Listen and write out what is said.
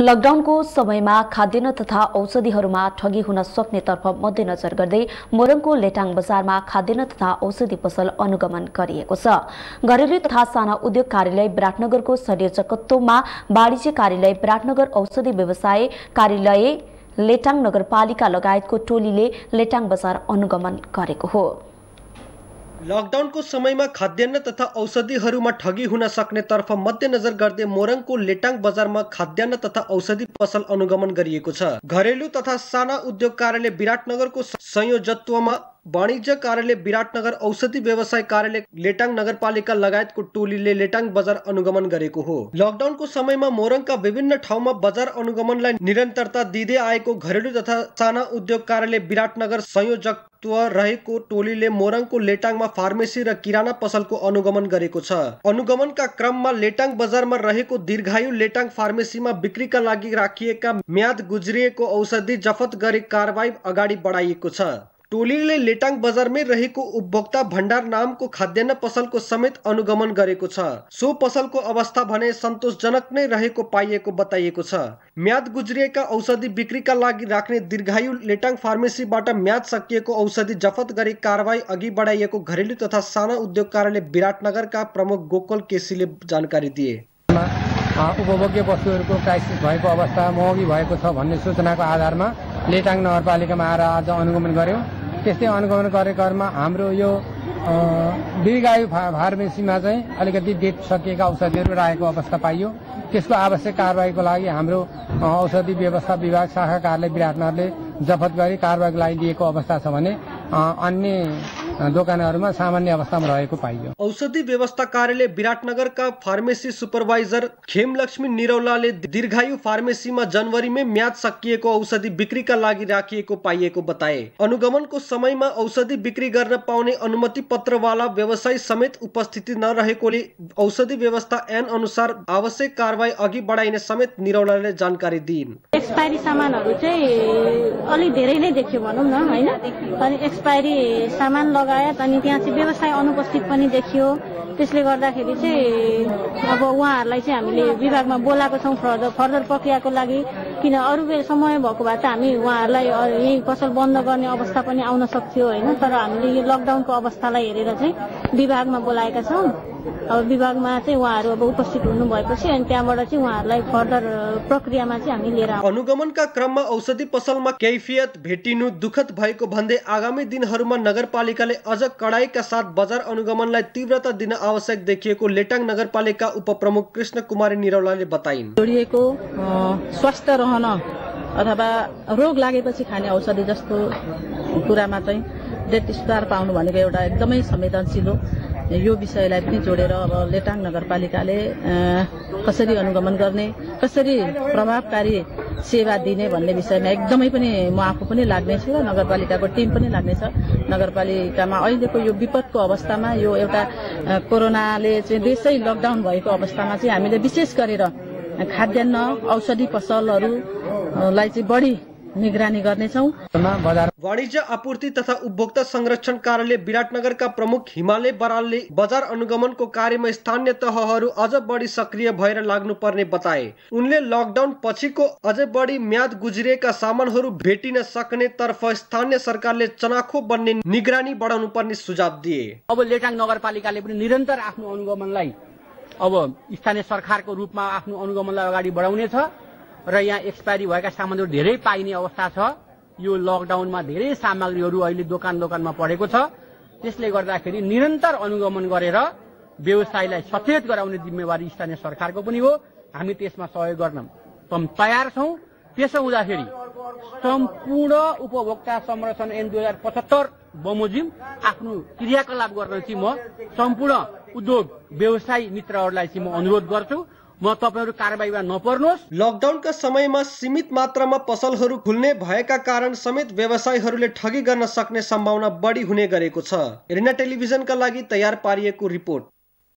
लकडाउनको समयमा खाद्यान्न तथा औषधिहरूमा ठगी हुन सक्नेतर्फ मध्यनजर गर्दै मोरङको लेटाङ बजारमा खाद्यान्न तथा औषधि पसल अनुगमन गरिएको छ। घरेलु तथा साना उद्योग कार्यालय विराटनगरको संयोजकत्वमा वाणिज्य कार्यालय विराटनगर औषधि व्यवसाय कार्यालय लेटाङ नगरपालिका लगायतको टोलीले लेटाङ बजार अनुगमन गरेको हो। लकडाउनको में खाद्यान्न तथा औषधिहरूमा ठगी होना सकने तर्फ मध्यनजर को लेटांग बजार में खाद्यान्न तथा औषधी पसल अनुगमन गरिएको तथा साना उद्योग कार्यालय संयोजत्व संयोजत्वमा वाणिज्य कार्यालय विराटनगर औषधि व्यवसाय कार्यालय लेटाङ नगरपालिका लगायतको टोलीले लेटाङ बजार अनुगमन गरेको हो। लकडाउनको समयमा मोरङका विभिन्न ठाउँमा बजार अनुगमनलाई निरन्तरता दिँदै आएको घरेलु तथा साना उद्योग कार्यालय विराटनगर संयोजक रहेको टोलीले मोरङको लेटाङमा फार्मेसी र किराना पसलको अनुगमन गरेको छ। अनुगमनका क्रममा लेटाङ बजारमा रहेको दीर्घायु लेटाङ फार्मेसीमा बिक्रीका लागि राखिएका म्याद गुज्रिएको औषधि जफत गरी कारवाही अगाडि बढाइएको छ। टोलीले लेटाङ बजारमै रहेको उपभोक्ता भण्डार नामको खाद्यान्न पसलको समेत अनुगमन गरेको छ। सो पसलको अवस्था भने सन्तोषजनक नै रहेको पाइएको बताइएको छ। म्याद गुज्रिएका औषधि बिक्रीका लागि राख्ने दीर्घायु लेटाङ फार्मेसीबाट म्याद सकिएको औषधि जफत गरी कारवाही अघि बढाइएको घरेलु तथा साना उद्योग कार्यालय विराटनगरका प्रमुख गोकुल केसीले जानकारी दिए। उपभोग्य वस्तुहरूको क्राइसिस भएको अवस्था महँगी भएको छ भन्ने सूचनाको आधारमा लेटाङ नगरपालिकामा आएर आज अनुगमन गर्यौँ। त्यस्तै अनुगमन गरेकोमा हाम्रो यो दीर्घायु फार्मेसीमा चाहिँ अलिकति डेट सकिएका औषधिहरू राखेको अवस्था पाइयो। त्यसको आवश्यक कारवाहीको लागि हाम्रो औषधि व्यवस्था विभाग शाखा कार्यालय विराटनगरले जफत गरी कारवाहीको लागि दिएको अवस्था छ भने अन्य दोकानहरूमा सामान्य अवस्थामा रहेको पाइयो। औषधि व्यवस्था कार्यालय विराटनगरका फार्मेसी सुपरभाइजर खेमलक्ष्मी निरौलाले दीर्घायु फार्मेसीमा जनवरीमै म्याद सकिएको औषधि बिक्रीका लागि राखिएको पाइएको बताए। अनुगमनको समयमा औषधि बिक्री गर्न पाउने अनुमति पत्रवाला व्यवसायी समेत उपस्थिति नरहेकोले औषधि व्यवस्था ऐन अनुसार आवश्यक कारवाही अघि बढाइने समेत निरौलाले जानकारी दिइन्। एक्सपायरी सामानहरू चाहिँ अलिक धेरै नै देखियो भनौँ न होइन? अनि एक्सपायरी सामान लगायत अनि त्यहाँ चाहिँ व्यवसाय अनुपस्थित पनि देखियो। त्यसले गर्दाखेरि चाहिँ अब उहाँहरूलाई चाहिँ हामीले विभागमा बोलाएको छौँ फर्दर फर्दर प्रक्रियाको लागि। किन अरू समय भएको भए त हामी उहाँहरूलाई यही पसल बन्द गर्ने अवस्था पनि आउन सक्थ्यो होइन। तर हामीले यो लकडाउनको अवस्थालाई हेरेर चाहिँ विभागमा बोलाएका छौँ। अब विभागमा चाहिँ उहाँहरू अब उपस्थित हुनु भएपछि अनि त्यहाँबाट चाहिँ उहाँहरूलाई फर्दर प्रक्रियामा चाहिँ हामी लिएर अनुगमनका क्रममा औषधि पसलमा कैफियत भेटिनु दुखद भएको भन्दै आगामी दिनहरूमा नगरपालिकाले अझ कडाईका साथ बजार अनुगमनलाई तीव्रता दिन आवश्यक देखिएको लेटाङ नगरपालिका उपप्रमुख कृष्ण कुमारी निरौलाले बताइन्। जोडिएको स्वास्थ्य रहन अथवा रोग लागेपछि खाने औषधि जस्तो कुरामा चाहिँ डेट स्टार पाउनु भनेको एउटा एकदमै संवेदनशील हो। यो विषयलाई पनि जोडेर अब लेटाङ नगरपालिकाले कसरी अनुगमन गर्ने कसरी प्रभावकारी सेवा दिने भन्ने विषयमा एकदमै पनि म आफू पनि लाग्नेछु र नगरपालिकाको टिम पनि लाग्नेछ नगरपालिकामा अहिलेको यो विपदको अवस्थामा यो एउटा कोरोनाले चाहिँ देशै लकडाउन भएको अवस्थामा चाहिँ हामीले विशेष गरेर खाद्यान्न औषधि पसलहरूलाई चाहिँ बढी निगरानी गर्नेछौ। वाणिज्य आपूर्ति तथा उपभोक्ता संरक्षण कार्यालय विराटनगरका प्रमुख हिमालय बरालले बजार अनुगमनको कार्यमा स्थानीय तहहरू अझ बढी सक्रिय भएर लाग्नुपर्ने बताए। उनले लकडाउन पछिको अझै बढी म्याद गुज्रिएका सामानहरू भेटिन सक्ने तर्फ स्थानीय सरकारले चनाखो बन्ने निगरानी बढाउनु पर्ने सुझाव दिए। अब लेटाङ नगरपालिकाले पनि निरन्तर आफ्नो अनुगमनलाई अब स्थानीय सरकारको रूपमा आफ्नो अनुगमनलाई अगाडि बढाउनेछ र यहाँ एक्सपायरी भएका सामानहरू धेरै पाइने अवस्था छ। यो लकडाउनमा धेरै सामग्रीहरू अहिले दोकान दोकानमा परेको छ। त्यसले गर्दाखेरि निरन्तर अनुगमन गरेर व्यवसायलाई सचेत गराउने जिम्मेवारी स्थानीय सरकारको पनि हो। हामी त्यसमा सहयोग गर्न तयार छौँ। त्यसो हुँदाखेरि सम्पूर्ण उपभोक्ता संरक्षण ऐन दुई हजार पचहत्तर बमोजिम आफ्नो क्रियाकलाप गर्न चाहिँ म। सम्पूर्ण उद्योग व्यवसाय मित्रहरूलाई चाहिँ म अनुरोध गर्छु म तपाईँहरू कारवाहीमा नपर्नुहोस्। लकडाउनका समयमा सीमित मात्रामा पसलहरू खुल्ने भएका कारण समेत व्यवसायीहरूले ठगी गर्न सक्ने सम्भावना बढी हुने गरेको छ। हेर्न टेलिभिजनका लागि तयार पारिएको रिपोर्ट।